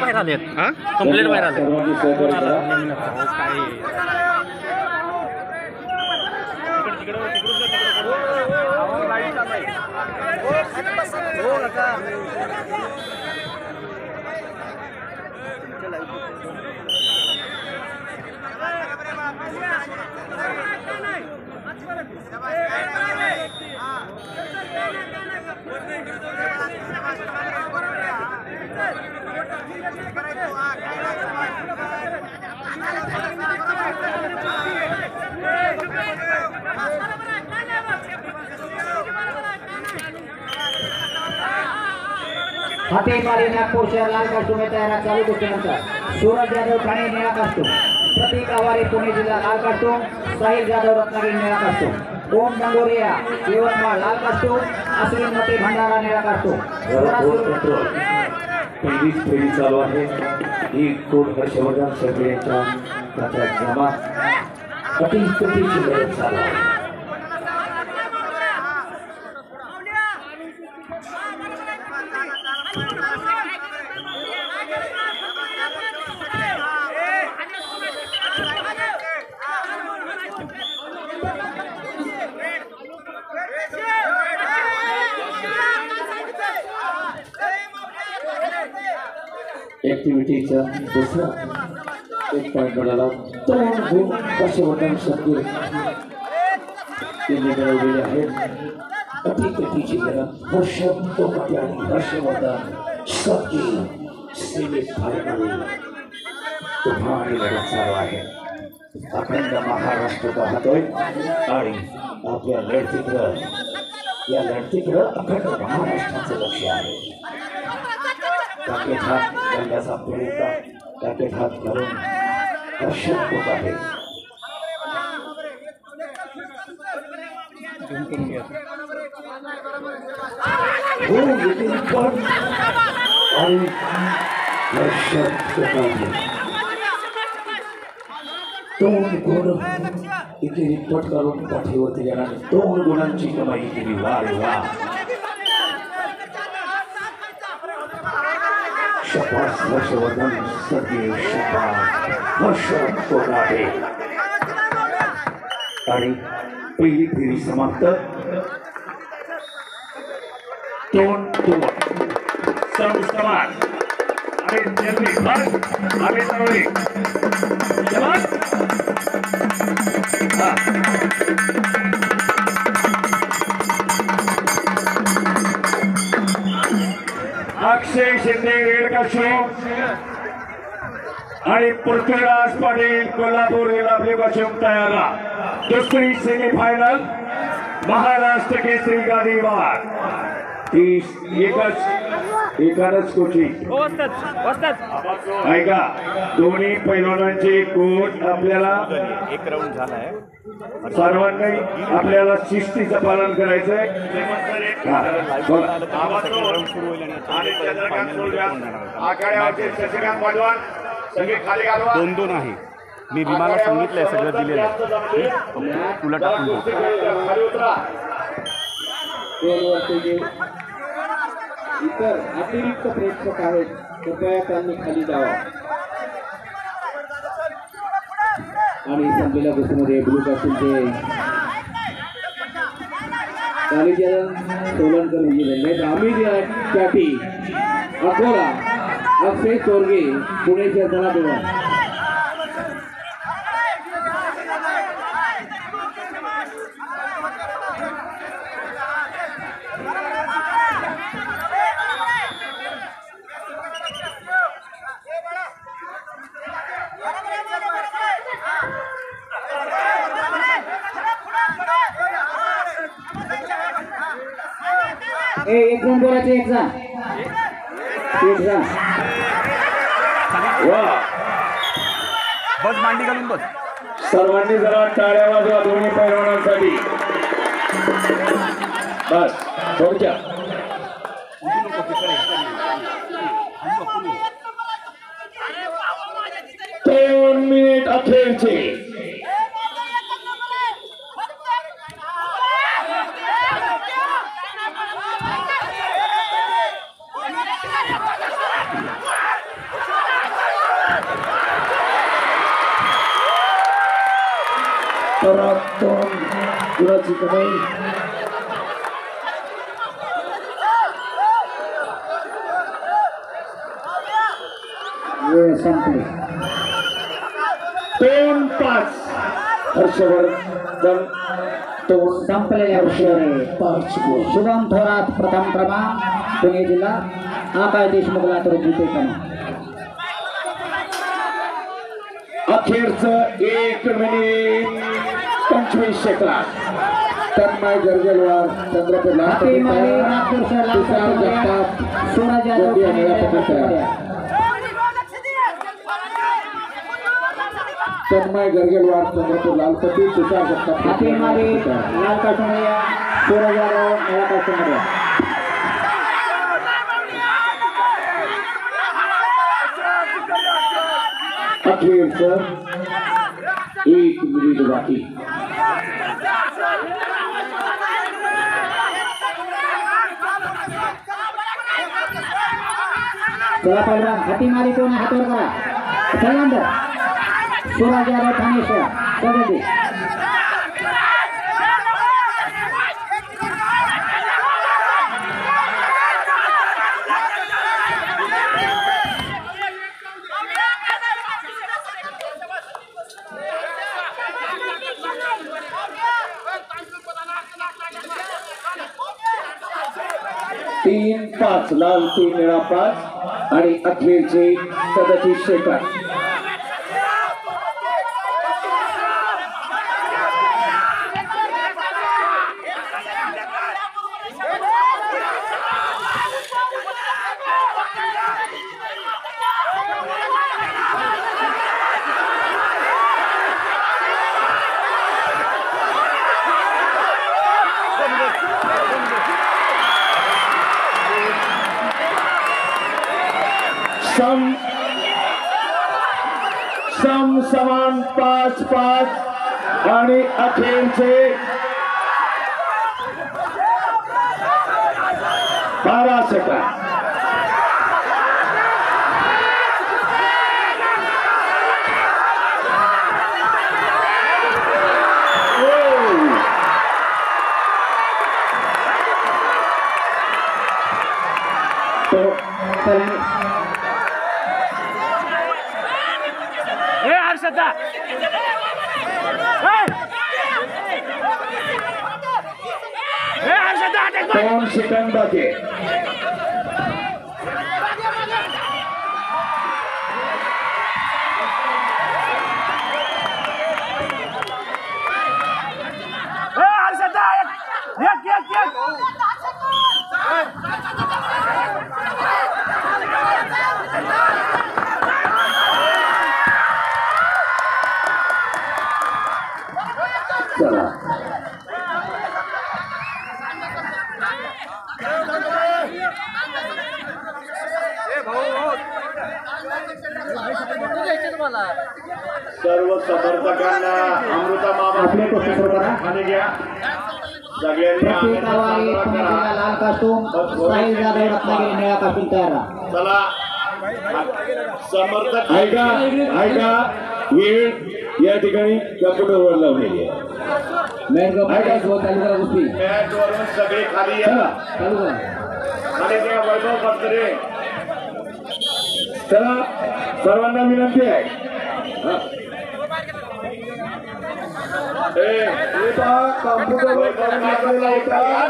बाहेर आलेत. हा? कंप्लीट बाहेर आले सहकार्य करा हाती मारी नागपूर शहर लाल कास्टूम तयार चालू कुस्तीनंतर सूरज यादव ठाणे निळा कास्टूम. प्रतीक आवारे पुणे जिल्हा लाल कास्टूम. साहिल जाधव रत्नागिरी निळा कास्टूम. ओम डांगोरिया यवतमाळ लाल कास्टूम. अश्विन मते भंडारा निळा कंट्रोल पहिलीच फेरी चालू आहे. कोण हर्षवर्धन सगळे यांच्या जमा. अतिशय चालू आहे. ऍक्टिव्हिटीचा दुसरा एक पॉईंट मिळाला दोन गुण हर्षवर्धन सदगीर त्यांनी मिळवलेले आहेत अतिकतीची गरज हर्षद कोकाटे आणि हर्षवर्धन सदगीर सेमीत तुम्हा आणि लढत चालू आहे. अखंड महाराष्ट्र पाहतोय आणि आपल्या लढतीकडं या लढतीकडं अखंड महाराष्ट्राचं लक्ष आहे. टाकेत हात दंडाचा पीडिता टाकेत हात घालून हर्षद होत आहे हो येथे पण आणि हर्षद होत आहे दोन गुण इथे रिपोर्ट करून पाठीवरती येणार दोन गुणांची कमाई केली वा रे वा शपास हर्षवर्धन सगळे शपास हर्ष कोणाडे आणि पहिली फेरी समाप्त दोन दोन सर्व समान आणि आम्ही चालवली शिंदे आणि पृथ्वीराज पाटील कोल्हापूर आपली बचून तयारा दुसरी सेमीफायनल महाराष्ट्र केसरी गादी वार ती एकच एकाच कोचिंग वस्तात वस्तात ऐका दोन्ही पैलवानांचे कोच आपल्याला एक राऊंड झालाय. सर्वांनी आपल्याला शिस्तीचं पालन करायचंय. हा, दोन दोन आहे. मी भीमाला सांगितलंय सगळं दिलेलं आहे. तुला टाकून इतर अतिरिक्त प्रेक्षक आहेत कृपया त्यांनी खाली जावा. आणि संपलेल्या गोष्टीमध्ये ब्लू कास्टूमचे कालीचरण सोलनकर विजय झाले. अमित चाटी अकोला अक्षय चोरगे पुणे शहराला ए एक जण बोलायचे एक जण. एक जण. वा. बस मांडी घालून बस. सर्वांनी जरा टाळ्या वाजवा दोन्ही पैलवानांसाठी. बस थोडक्यात. दोन मिनिट अखेरचे. Correcto. Grazie a voi. संपले दोन पाच हर्षवर्धन तो संपले हर्षवर्धन पाच शुभम थोरात प्रथम क्रमांक पुणे जिल्हा आकाश देशमुखला तर जिते क्रमांक अखेरचं एक मिनिट पंचवीस सेकंद तन्मय गरजेलवार चंद्रपूर हाती मारी नागपूर शहर लाल कास्टूम सूरज यादव ठाणे निळ्या कास्टूममध्ये. तन्मय गरजेलवार चंद्रपूर लालपती तुषार जगताप हाती मारी लाल कास्टूममध्ये सूरज यादव निळ्या कास्टूममध्ये. अखेरचं एक मिनिट बाकी चला पहिला हाती मारी कोण आहे? हातवर करा. पहिल्यांदा सुराज यादव ठाणे शहर तीन पाच लाल तीन निळा पाच. आणि अखेरचे सदतीस शेखर सम सम समान पाच पाच आणि अखेरचे बारा सेकंद. तो ए हर्षदा. ए. हर्षदा दोन सेकंद बाकी आहे. ए हर्षदा एक एक एक चला सर्व समर्थकांना अमृता मामा आपले सुरू करा. खाली घ्या सगळ्यांनी प्रत्येक आनंद गावात साजरा पुणे जिल्हा करा लाल कास्टूम साहिल जाधव रत्नागिरी निळा कास्टूम तयार राहा चला. समर्थक ऐका ऐका. वेळ या ठिकाणी कम्प्युटरवर लावलेली आहे ऐका. चालू करा गोष्टी मॅचवरून सगळे खाली या चला. चालू करा. वैभव फडतरे चला. सर्वांना विनंती आहे. होता